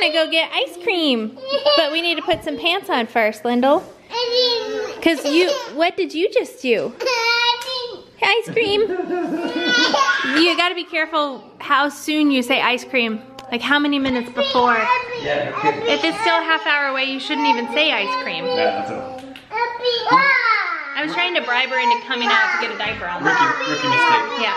gonna go get ice cream. But we need to put some pants on first, Lindell. Cause you, what did you just do? Ice cream. You gotta be careful how soon you say ice cream. Like how many minutes before. Yeah, no. If it's still a half hour away, you shouldn't even say ice cream. Yeah, that's a I was trying to bribe her into coming out to get a diaper on. rookie, rookie mistake. Yeah.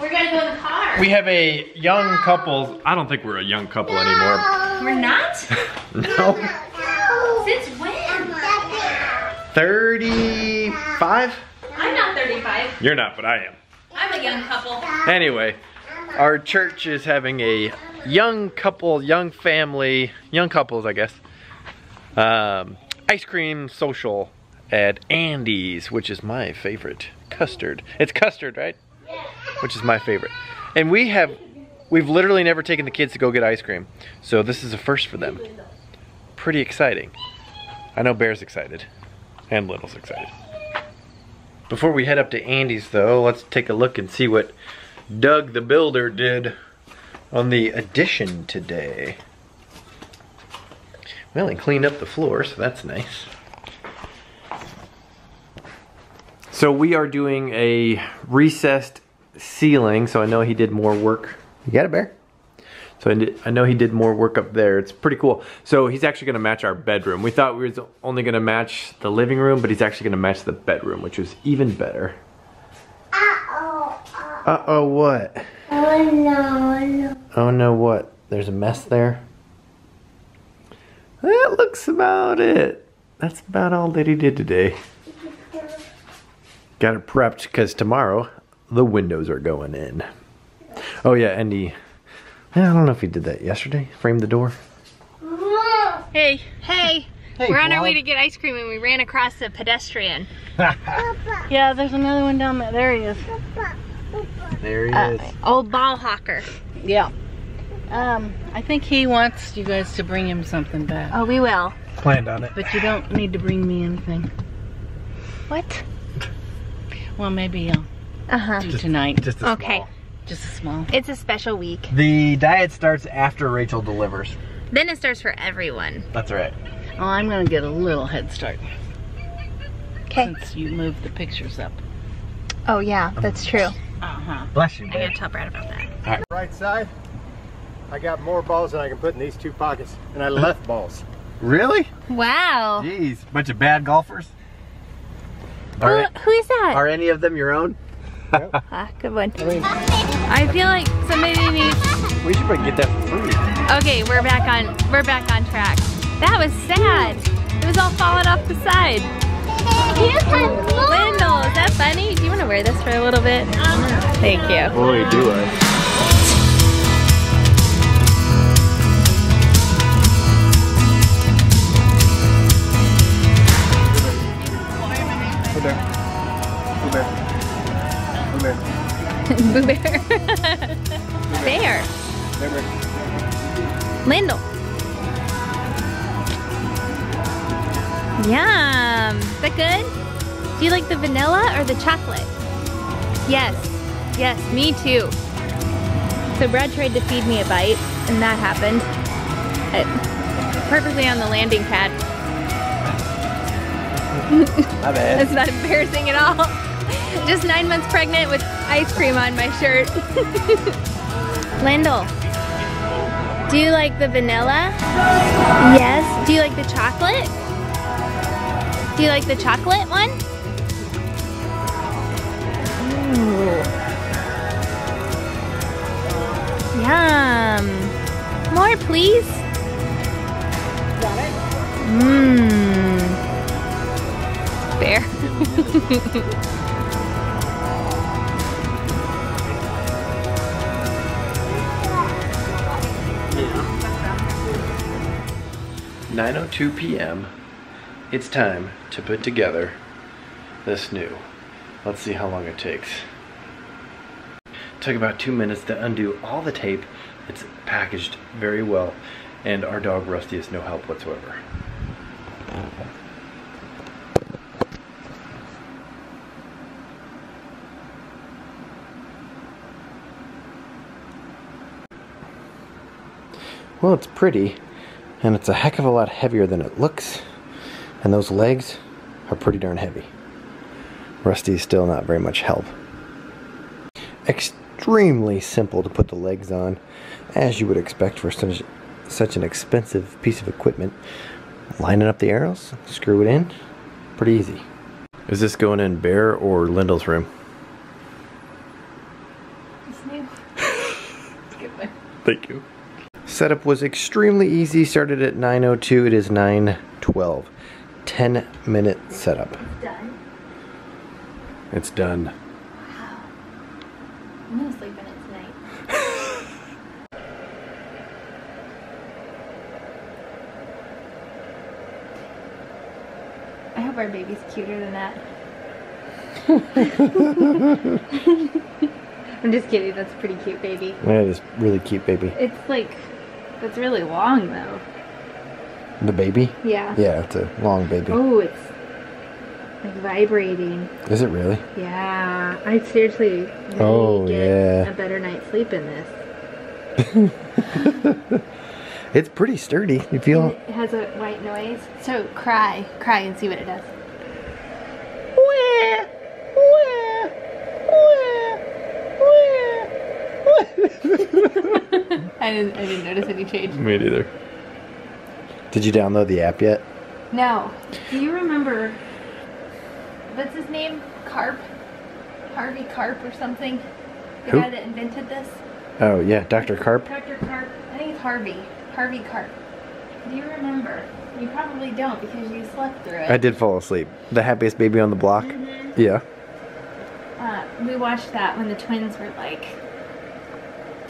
We're gonna go in the car. We have a young couple. I don't think we're a young couple anymore. We're not? No. Since when? 35? I'm not 35. You're not, but I am. I'm a young couple. Anyway, our church is having a young couple, young family, young couples, I guess, um, ice cream social at Andy's, which is my favorite. Custard. It's custard, right? Which is my favorite. And we have, we've literally never taken the kids to go get ice cream. So this is a first for them. Pretty exciting. I know Bear's excited. And Little's excited. Before we head up to Andy's though, let's take a look and see what Doug the Builder did on the addition today. Well, he cleaned up the floor, so that's nice. So we are doing a recessed ceiling, so I know he did more work. You got it, Bear? So I I know he did more work up there. It's pretty cool. So he's actually gonna match our bedroom. We thought we was only gonna match the living room, but he's actually gonna match the bedroom, which was even better. Uh-oh, Uh-oh what? Oh no, Oh no, what? There's a mess there? That looks about it. That's about all that he did today. Got it prepped because tomorrow the windows are going in. Oh yeah, and he, I don't know if he did that yesterday. Framed the door. Hey, hey. Hey, We're on our way to get ice cream and we ran across a pedestrian. Yeah, there's another one down there. There he is. There he Uh, is. old ball hawker. Yeah. Um, I think he wants you guys to bring him something back. Oh, we will. Planned on it. But you don't need to bring me anything. What? Well, maybe I'll Uh-huh. do tonight. Just a Okay. small. Just a small. It's a special week. The diet starts after Rachel delivers. Then it starts for everyone. That's right. Oh, I'm gonna get a little head start Okay. since you moved the pictures up. Oh, yeah, that's true. Uh-huh. Bless you, I gotta tell Brad about that. right side, I got more balls than I can put in these two pockets, and I left balls. Really? Wow. Jeez, bunch of bad golfers. Who, who is that? Are any of them your own? Ah, good one. I feel like somebody needs. We should probably get that for free. Okay, we're back on. We're back on track. That was sad. It was all falling off the side. Here's my ball. Lindell, is that funny? Do you want to wear this for a little bit? Thank you. Boy, do I. Go there. Go there. Go there. Boo Bear. Bear. There, there. Lindell. Yum. Is that good? Do you like the vanilla or the chocolate? Yes. Yes, me too. So Brad tried to feed me a bite, and that happened. It, perfectly on the landing pad. My bad. That's not embarrassing at all. Just nine months pregnant with ice cream on my shirt. Lindell, do you like the vanilla? Yes. Do you like the chocolate? Do you like the chocolate one? Ooh. Yum. More, please. Got it? Mmm. Fair. 9.02 p.m. It's time to put together this Snoo. Let's see how long it takes. It took about two minutes to undo all the tape. It's packaged very well and our dog Rusty is no help whatsoever. Well, it's pretty, and it's a heck of a lot heavier than it looks. And those legs are pretty darn heavy. Rusty's still not very much help. Extremely simple to put the legs on, as you would expect for such, such an expensive piece of equipment. Lining up the arrows, screw it in, pretty easy. Is this going in Bear or Lyndall's room? It's new. Good one. Thank you. Setup was extremely easy. Started at 9.02. It is 9.12. 10 minute setup. Done. It's done. Wow. I'm gonna sleep in it tonight. I hope our baby's cuter than that. I'm just kidding. That's a pretty cute baby. That is really cute, baby. It's like, it's really long though. The baby? Yeah. Yeah, it's a long baby. Oh, it's like vibrating. Is it really? Yeah. I seriously may Oh, get yeah. a better night's sleep in this. It's pretty sturdy. You feel? It has a white noise. So cry, cry and see what it does. I didn't. I didn't notice any change. Me neither. Did you download the app yet? No. Do you remember? What's his name? Karp. Harvey Karp or something. The Who? guy that invented this. Oh, yeah, Dr. Karp. Dr. Karp. I think it's Harvey. Harvey Karp. Do you remember? You probably don't because you slept through it. I did fall asleep. The happiest baby on the block? Yeah. Uh, we watched that when the twins were like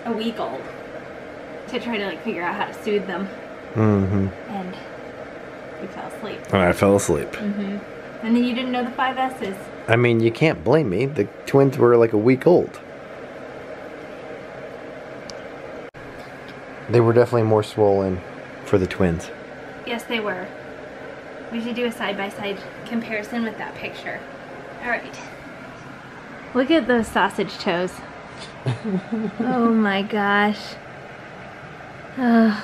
a week old to try to like figure out how to soothe them, Mm-hmm. and we fell asleep. And I fell asleep. Mm-hmm. And then you didn't know the five S's. I mean, you can't blame me. The twins were like a week old. They were definitely more swollen for the twins. Yes, they were. We should do a side by side comparison with that picture. All right. Look at those sausage toes. oh my gosh. Ugh.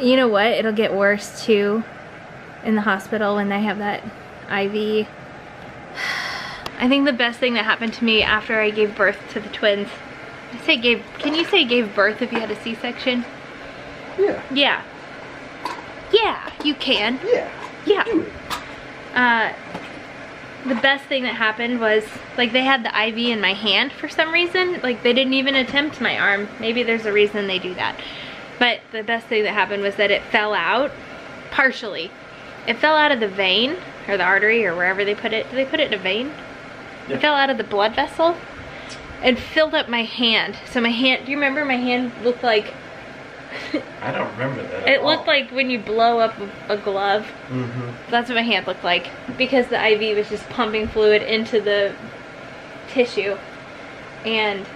You know what? It'll get worse too in the hospital when they have that IV. I think the best thing that happened to me after I gave birth to the twins. I say gave. Can you say gave birth if you had a C-section? Yeah. Yeah. Yeah, you can. Yeah. Yeah. Uh, the best thing that happened was like they had the IV in my hand for some reason. Like they didn't even attempt my arm. Maybe there's a reason they do that. But the best thing that happened was that it fell out partially. It fell out of the vein or the artery or wherever they put it. Do they put it in a vein? It fell out of the blood vessel and filled up my hand. So my hand, do you remember my hand looked like, I don't remember that. it looked like when you blow up a, a glove. Mm-hmm. That's what my hand looked like because the IV was just pumping fluid into the tissue. And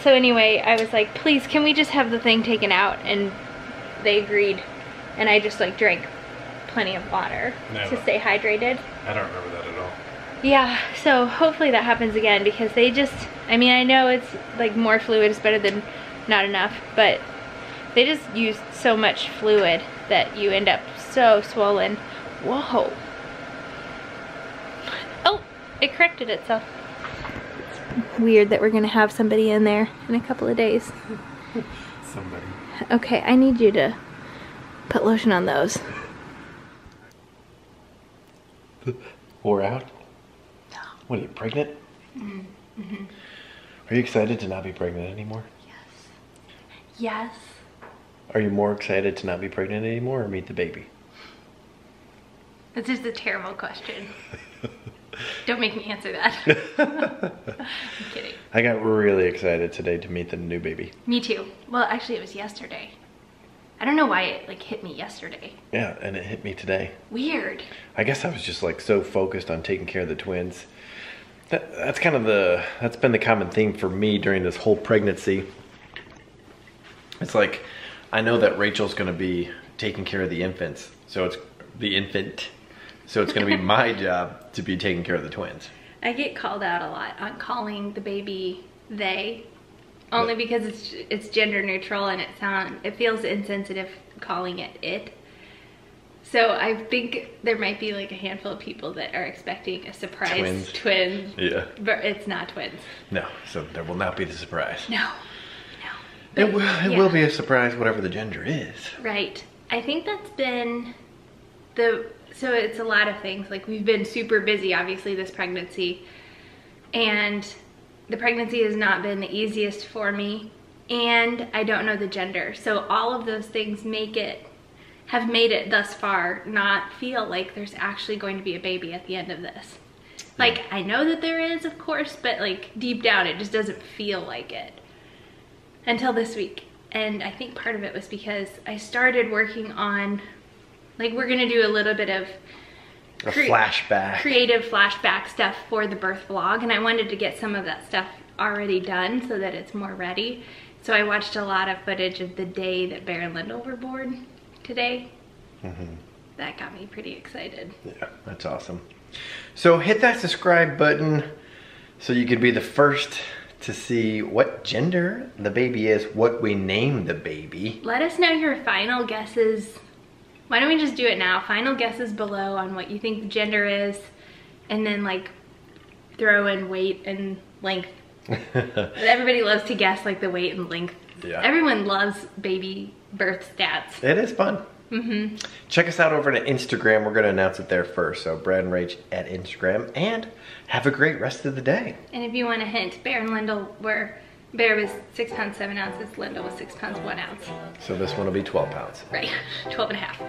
so anyway, I was like, please, can we just have the thing taken out? And they agreed. And I just like drank plenty of water Never. to stay hydrated. I don't remember that at all. Yeah, so hopefully that happens again because they just, I mean, I know it's like more fluid is better than not enough, but they just use so much fluid that you end up so swollen. Whoa. Oh, it corrected itself. Weird that we're gonna have somebody in there in a couple of days. Somebody. Okay, I need you to put lotion on those. Wore out? What are you, pregnant? Mm-hmm. Are you excited to not be pregnant anymore? Yes. Yes. Are you more excited to not be pregnant anymore or meet the baby? That's just a terrible question. Don't make me answer that. I'm kidding. I got really excited today to meet the new baby. Me too. Well, actually, it was yesterday. I don't know why it like hit me yesterday. Yeah, and it hit me today. Weird. I guess I was just like so focused on taking care of the twins. That, that's kind of the that's been the common theme for me during this whole pregnancy. It's like I know that Rachel's going to be taking care of the infants, so it's the infant. So it's going to be my job to be taking care of the twins. I get called out a lot on calling the baby they only because it's it's gender neutral and it sound it feels insensitive calling it it. So I think there might be like a handful of people that are expecting a surprise Twins. twin, Yeah. but it's not twins. No, so there will not be the surprise. No, no. It will, it yeah. will be a surprise, whatever the gender is. Right. I think that's been the so it's a lot of things. Like we've been super busy obviously this pregnancy and the pregnancy has not been the easiest for me and I don't know the gender. So all of those things make it have made it thus far not feel like there's actually going to be a baby at the end of this. Like I know that there is of course, but like deep down it just doesn't feel like it until this week. And I think part of it was because I started working on, like, we're gonna do a little bit of A flashback. creative flashback stuff for the birth vlog, and I wanted to get some of that stuff already done so that it's more ready. So I watched a lot of footage of the day that Bear and Lyndall were born today. Mm-hmm. That got me pretty excited. Yeah, that's awesome. So hit that subscribe button so you can be the first to see what gender the baby is, what we name the baby. Let us know your final guesses. Why don't we just do it now? Final guesses below on what you think the gender is, and then like throw in weight and length. Everybody loves to guess like the weight and length. Yeah. Everyone loves baby birth stats. It is fun. Mm-hmm. Check us out over at Instagram. We're going to announce it there first. So Brad and Rach at Instagram. And have a great rest of the day. And if you want a hint, Bear and Lyndall were Bear was six pounds seven ounces, Lyndall was six pounds one ounce. So this one will be 12 pounds. Right, 12 and a half.